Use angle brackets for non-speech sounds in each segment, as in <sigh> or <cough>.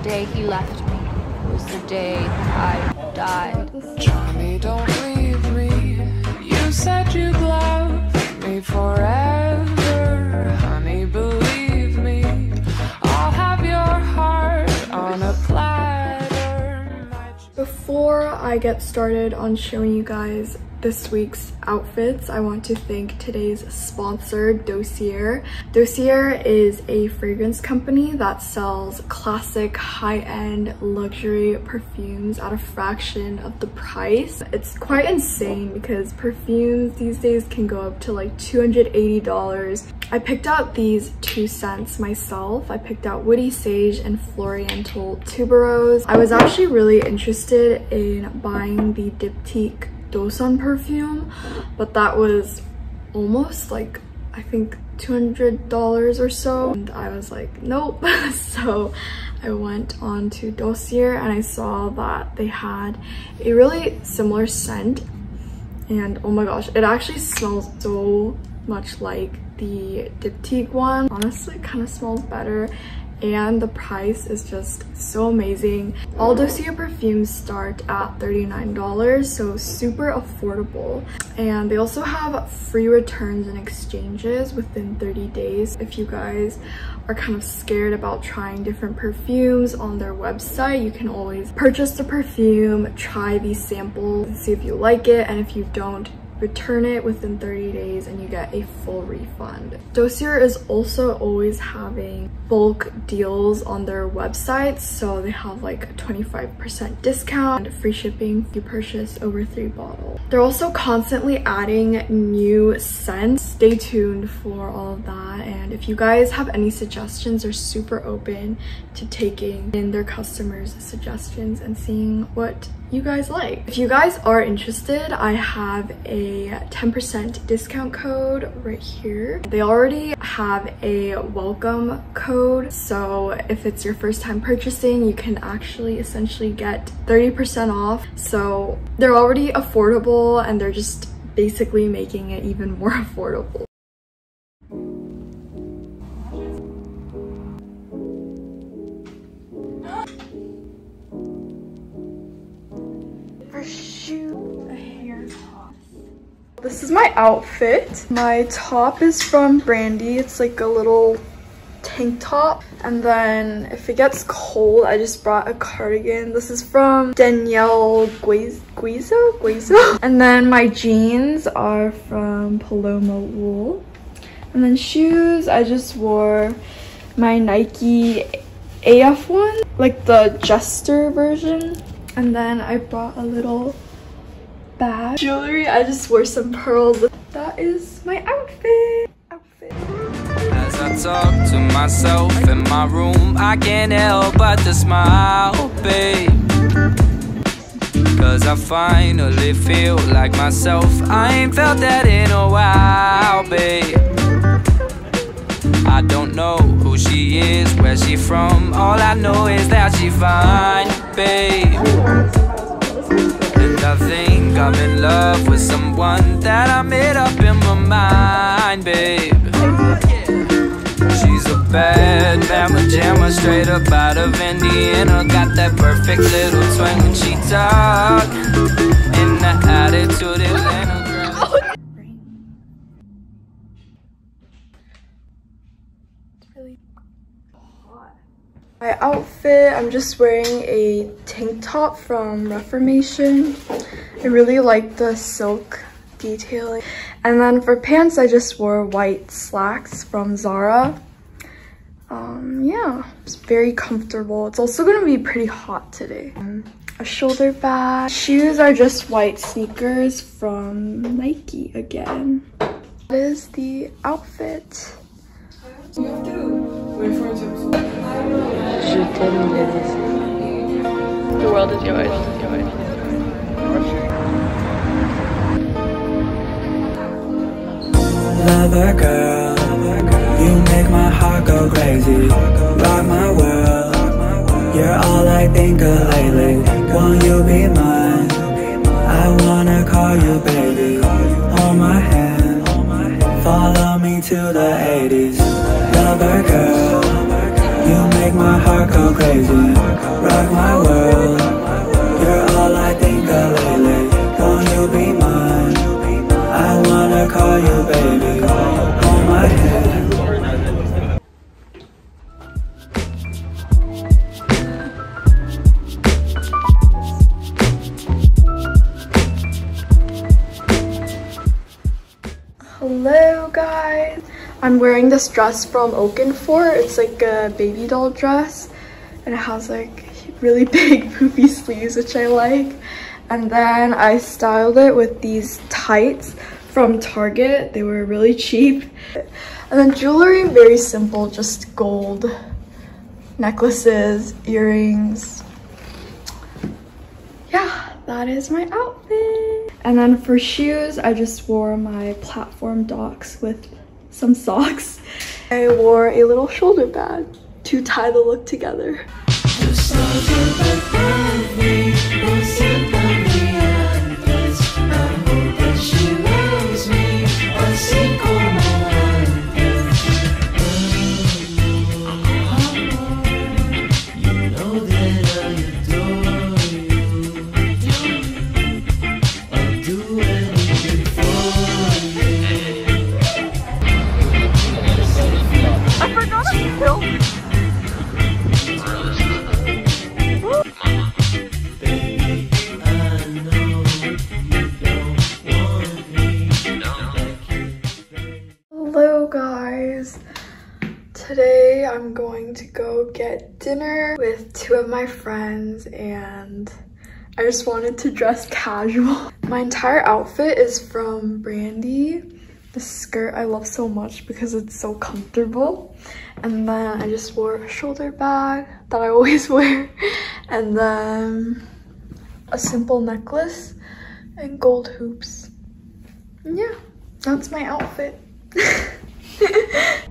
The day he left me was the day I died. Johnny, don't leave me. You said you'd love me forever. Honey, believe me. I'll have your heart on a platter. Before I get started on showing you guys this week's outfits, I want to thank today's sponsor, Dossier. Dossier is a fragrance company that sells classic high-end luxury perfumes at a fraction of the price. It's quite insane because perfumes these days can go up to like $280. I picked out these two scents myself. I picked out Woody Sage and Floriental Tuberose. I was actually really interested in buying the Diptyque Do Son perfume, but that was almost like, I think $200 or so. And I was like, nope. <laughs> so I went on to Dossier and I saw that they had a really similar scent. And oh my gosh, it actually smells so much like the Diptyque one. Honestly, kind of smells better and the price is just so amazing. All Dossier perfumes start at $39, so super affordable. And they also have free returns and exchanges within 30 days. If you guys are kind of scared about trying different perfumes on their website, you can always purchase the perfume, try these samples, see if you like it, and if you don't, return it within 30 days and you get a full refund. Dossier is also always having bulk deals on their website so they have like a 25% discount and free shipping if you purchase over three bottles. They're also constantly adding new scents. Stay tuned for all of that and if you guys have any suggestions they're super open to taking in their customers suggestions and seeing what you guys like. If you guys are interested, I have a 10% discount code right here. They already have a welcome code, so if it's your first time purchasing, you can actually essentially get 30% off. So they're already affordable and they're just basically making it even more <laughs> affordable. This is my outfit. My top is from Brandy. It's like a little tank top. And then if it gets cold, I just brought a cardigan. This is from Danielle Guizio? Guizio? <laughs> And then my jeans are from Paloma Wool. And then shoes, I just wore my Nike AF one, like the Jester version. And then I brought a little bag. Jewelry, I just wore some pearls. That is my outfit. outfit. As I talk to myself in my room, I can't help but to smile, babe. Cause I finally feel like myself. I ain't felt that in a while, babe. I don't know who she is, where she from. All I know is that she fine, babe. I think I'm in love with someone that I made up in my mind, babe. She's a bad mama jamma, straight up out of Indiana. Got that perfect little twang when she talk, My outfit, I'm just wearing a tank top from Reformation. I really like the silk detailing. And then for pants, I just wore white slacks from Zara. Um, yeah, it's very comfortable. It's also gonna be pretty hot today. Um, a shoulder bag. Shoes are just white sneakers from Nike again. That is the outfit. Je t'aime, The world is yours. Lover girl, you make my heart go crazy. Rock my world, you're all I think of lately. Won't you be mine? I wanna call you baby. Hold my hand, follow me to the 80s. Crazy. Rock my world. You're all I think of lately. Won't you be mine? I wanna call you baby. Hold my hand. Hello guys! I'm wearing this dress from Oak & Fort. It's like a baby doll dress and it has like really <laughs> big poofy sleeves which I like. And then I styled it with these tights from Target. They were really cheap. And then jewelry, very simple, just gold necklaces, earrings. Yeah, that is my outfit. And then for shoes, I just wore my platform docs with some socks. I wore a little shoulder bag to tie the look together. Hello Today I'm going to go get dinner with two of my friends and I just wanted to dress casual. <laughs> My entire outfit is from Brandy. The skirt I love so much because it's so comfortable. And then I just wore a shoulder bag that I <laughs> always wear. And then a simple necklace and gold hoops. And yeah, that's my outfit. <laughs>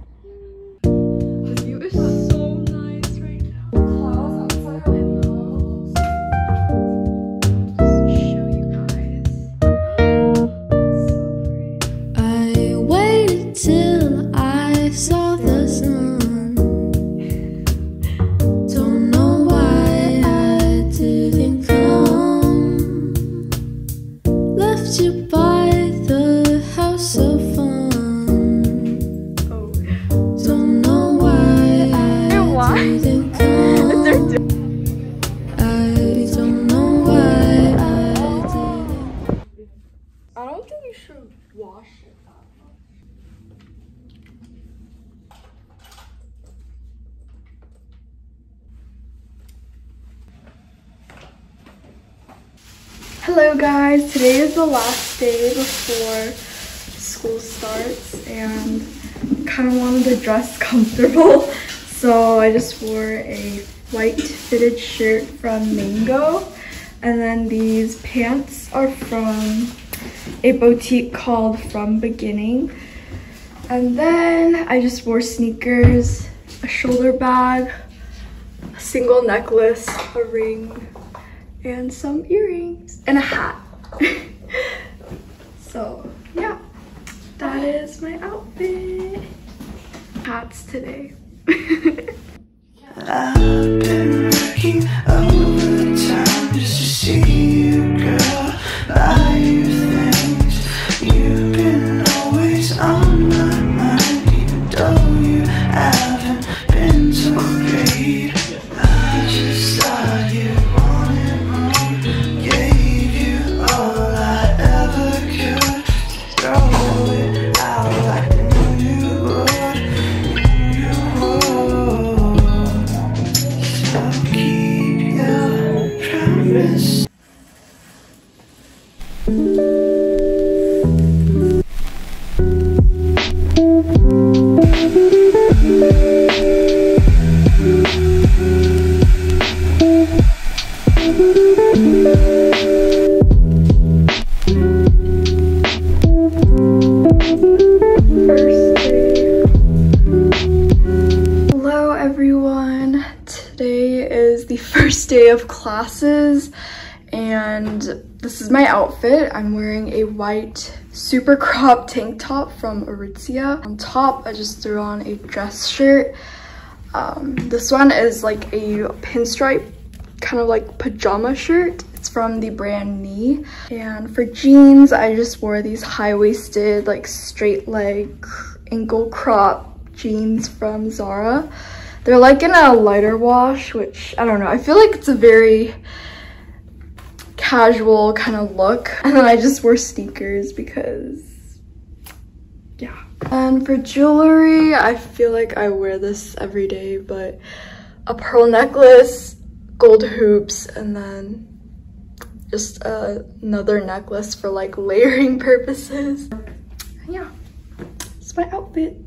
Hello guys, today is the last day before school starts and kind of wanted to dress <laughs> comfortable so I just wore a white fitted shirt from Mango and then these pants are from a boutique called From Beginning. And then I just wore sneakers, a shoulder bag, a single necklace, a ring, and some earrings, and a hat. <laughs> so yeah, that is my outfit. Hats today. <laughs> I've been Today is the <laughs> first day of classes and this is my outfit. I'm wearing a white super crop tank top from Aritzia. On top, I just threw on a dress shirt. Um, this one is like a pinstripe kind of like pajama shirt. It's from the brand Nieeh. And for jeans, I just wore these high-waisted, like straight leg, ankle crop jeans from Zara. They're like in a lighter wash, which I don't know. I feel like it's a very casual kind of look. <laughs> And then I just wore sneakers because yeah. And for jewelry, I feel like I wear this every day, but a pearl necklace, gold hoops, and then just uh, another necklace for like layering <laughs> purposes. Yeah, it's my outfit.